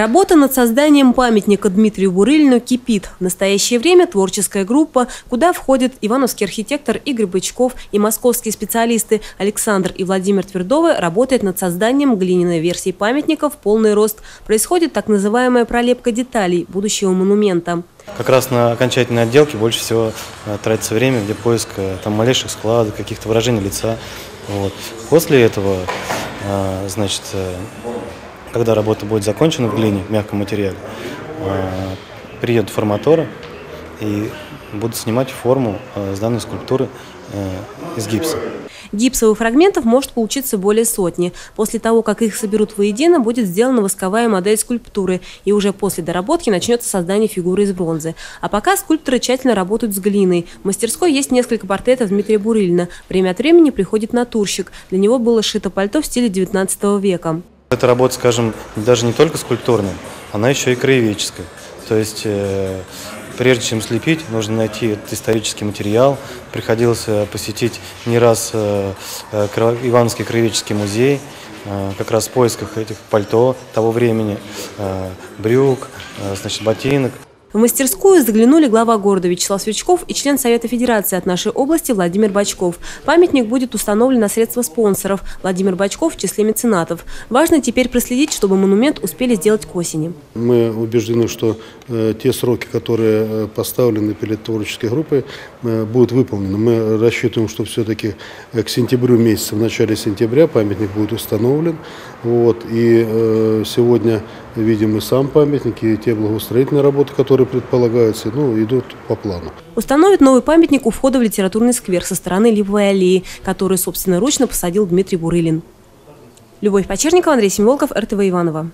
Работа над созданием памятника Дмитрию Бурылину кипит. В настоящее время творческая группа, куда входят ивановский архитектор Игорь Бычков и московские специалисты Александр и Владимир Твердовы, работает над созданием глиняной версии памятника в полный рост. Происходит так называемая пролепка деталей будущего монумента. Как раз на окончательной отделке больше всего э, тратится время, где поиск э, там, малейших складок, каких-то выражений лица. Вот. После этого, э, значит, когда работа будет закончена в глине, в мягком материале, а, приедут форматоры и будут снимать форму а, с данной скульптуры а, из гипса. Гипсовых фрагментов может получиться более сотни. После того, как их соберут воедино, будет сделана восковая модель скульптуры, и уже после доработки начнется создание фигуры из бронзы. А пока скульпторы тщательно работают с глиной. В мастерской есть несколько портретов Дмитрия Бурыльна. Время от времени приходит натурщик. Для него было сшито пальто в стиле 19 века. Эта работа, скажем, даже не только скульптурная, она еще и краеведческая. То есть, э, прежде чем слепить, нужно найти этот исторический материал. Приходилось э, посетить не раз э, Ивановский краеведческий музей, как раз в поисках этих пальто того времени, брюк, значит, ботинок. В мастерскую заглянули глава города Вячеслав Свечков и член Совета Федерации от нашей области Владимир Бачков. Памятник будет установлен на средства спонсоров. Владимир Бачков в числе меценатов. Важно теперь проследить, чтобы монумент успели сделать к осени. Мы убеждены, что э, те сроки, которые э, поставлены перед творческой группой, э, будут выполнены. Мы рассчитываем, что все-таки к сентябрю месяца, в начале сентября памятник будет установлен. Вот. И сегодня видим и сам памятник, и те благоустроительные работы, которые предполагаются, ну, идут по плану. Установит новый памятник у входа в литературный сквер со стороны Липовой аллеи, который собственноручно посадил Дмитрий Бурылин. Любовь Почерникова, Андрей Семиволков, РТВ Иванова.